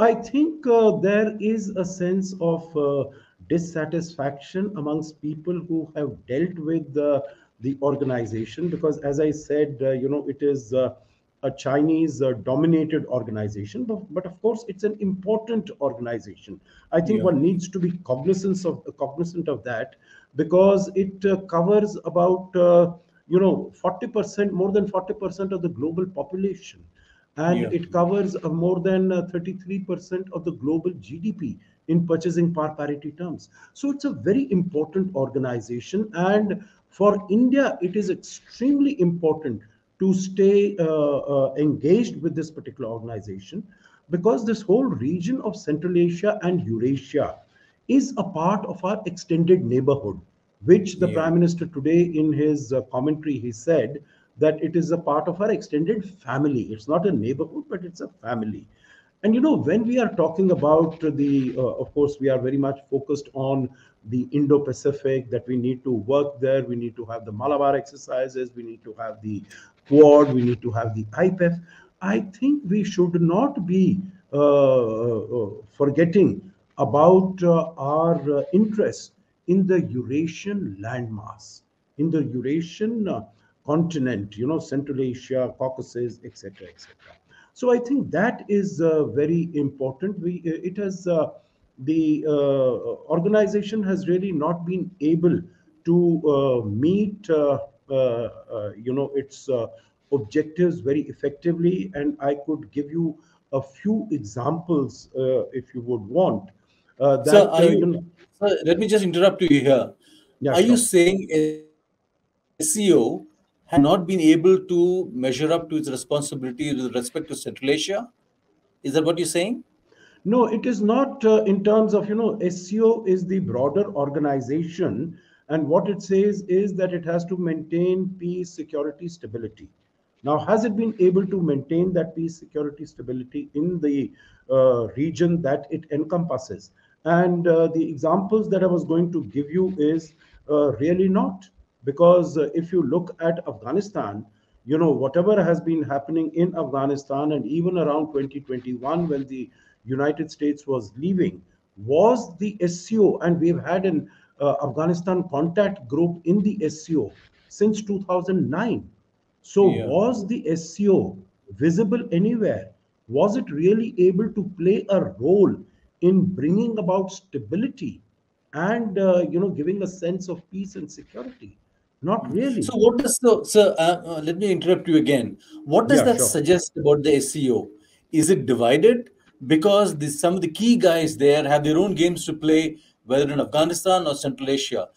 I think uh, there is a sense of uh, dissatisfaction amongst people who have dealt with the, the organization because, as I said, uh, you know, it is uh, a Chinese uh, dominated organization, but, but of course, it's an important organization. I think yeah. one needs to be cognizant of cognizant of that because it uh, covers about you know 40% more than 40% of the global population and yeah. it covers uh, more than 33% uh, of the global gdp in purchasing power parity terms so it's a very important organization and for india it is extremely important to stay uh, uh, engaged with this particular organization because this whole region of central asia and eurasia is a part of our extended neighborhood which the yeah. prime minister today in his uh, commentary he said that it is a part of our extended family. It's not a neighborhood but it's a family. And you know when we are talking about the uh, of course we are very much focused on the indo-pacific that we need to work there we need to have the malabar exercises we need to have the quad we need to have the ipef i think we should not be uh, uh forgetting about uh, our uh, interests in the Eurasian landmass, in the Eurasian uh, continent, you know, Central Asia, Caucasus, etc., etc. So I think that is uh, very important. We uh, it has uh, the uh, organization has really not been able to uh, meet you know its objectives very effectively, and I could give you a few examples if you would want. that, so you, let me just interrupt you here. Yeah, Are sure. you saying SCO has not been able to measure up to its responsibility with respect to Central Asia? Is that what you're saying? No, it is not uh, in terms of, you know, SCO is the broader organization. And what it says is that it has to maintain peace, security, stability. Now, has it been able to maintain that peace, security, stability in the uh, region that it encompasses? And uh, the examples that I was going to give you is uh, really not. Because uh, if you look at Afghanistan, you know, whatever has been happening in Afghanistan and even around 2021 when the United States was leaving, was the SCO, and we've had an uh, Afghanistan contact group in the SCO since 2009. So, yeah. was the SCO visible anywhere? Was it really able to play a role in bringing about stability and uh, you know giving a sense of peace and security not really. So what does the so uh, uh, let me interrupt you again. What does yeah, that sure. suggest about the sco is it divided? Because the, some of the key guys there have their own games to play whether in afghanistan or central asia.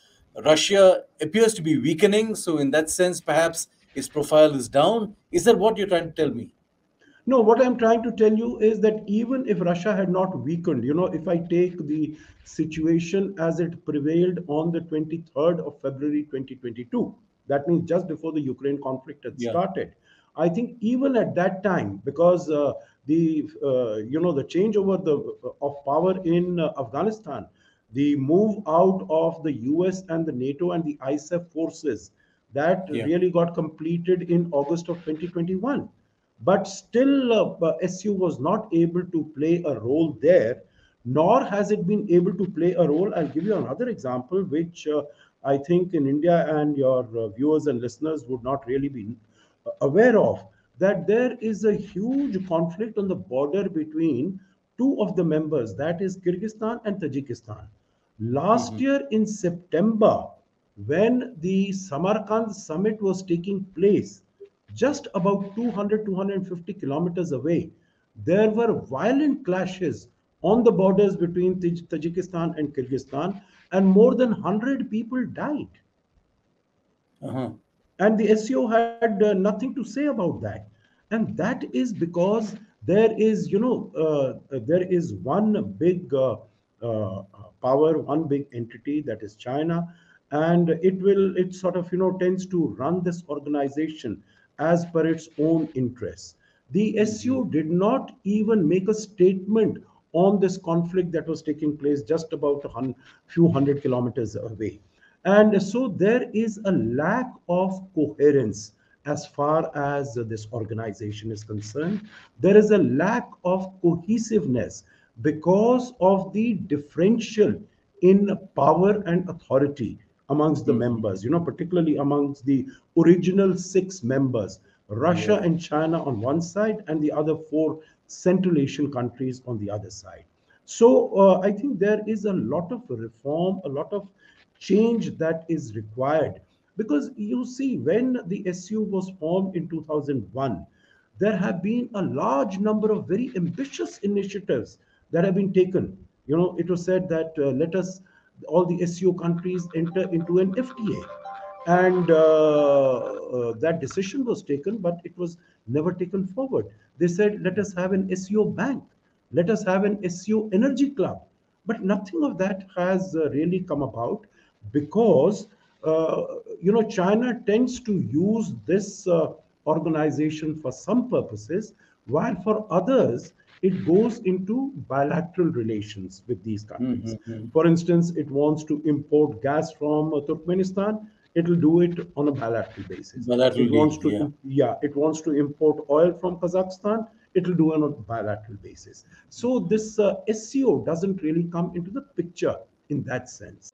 Russia appears to be weakening so in that sense perhaps its profile is down. Is that what you're trying to tell me no, what I'm trying to tell you is that even if Russia had not weakened, you know, if I take the situation as it prevailed on the 23rd of February 2022, that means just before the Ukraine conflict had yeah. started. I think even at that time, because uh, the uh, you know the changeover the uh, of power in uh, Afghanistan, the move out of the U.S. and the NATO and the ISAF forces, that yeah. really got completed in August of 2021 but still uh, SU was not able to play a role there, nor has it been able to play a role. I'll give you another example, which uh, I think in India and your uh, viewers and listeners would not really be uh, aware of, that there is a huge conflict on the border between two of the members, that is Kyrgyzstan and Tajikistan. Last mm -hmm. year in September, when the Samarkand summit was taking place, just about 200 250 kilometers away there were violent clashes on the borders between tajikistan and kyrgyzstan and more than 100 people died. Uh-huh. and the sco had uh, nothing to say about that. And that is because there is you know uh, there is one big uh, uh power one big entity that is china and it will it sort of you know tends to run this organization as per its own interests. The SU did not even make a statement on this conflict that was taking place just about a few hundred kilometers away. And so there is a lack of coherence as far as this organization is concerned. There is a lack of cohesiveness because of the differential in power and authority amongst the members, you know, particularly amongst the original six members, Russia yeah. and China on one side, and the other four Central Asian countries on the other side. So uh, I think there is a lot of reform, a lot of change that is required. Because you see, when the SCO was formed in 2001, there have been a large number of very ambitious initiatives that have been taken. You know, it was said that uh, let us, all the SCO countries enter into an FTA. And uh, uh, that decision was taken, but it was never taken forward. They said, let us have an SCO bank let us have an SCO energy club. But nothing of that has uh, really come about because, uh, you know, China tends to use this uh, organization for some purposes, while for others, it goes into bilateral relations with these countries. Mm -hmm. For instance, it wants to import gas from uh, Turkmenistan. It'll do it on a bilateral basis. Bilateral, it wants to, yeah. yeah, it wants to import oil from Kazakhstan it will do on a bilateral basis. So this uh, SCO doesn't really come into the picture in that sense.